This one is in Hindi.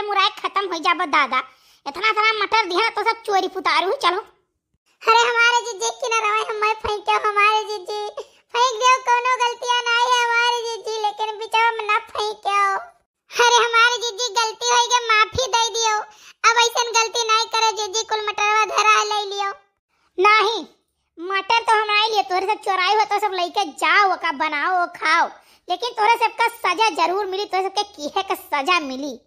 मुराए मुराए खत्म हो जाबो दादा। इतना सारा मटर दिया तो सब चोरी पुतारू चलो। अरे हमारे जीजी की ना रवाई हमारे फेंके हमारे जीजी। फेंक दियो कोनो गलतियाँ ना है हमारे जीजी लेकिन बिचारा में ना फेंके अरे हमारे जीजी गलती होई के माफ़ी दे दियो। अब ऐसन गलती नहीं करे जीजी कुल मटरवा धरा ले लियो। नहीं मटर तो हमारे लिए तोरे सब चोराई हो तो सब लेके जाओ का बनाओ खाओ। लेकिन तोरे सबका सजा ज़रूर मिली तोरे सबके कीहे का सजा मिली।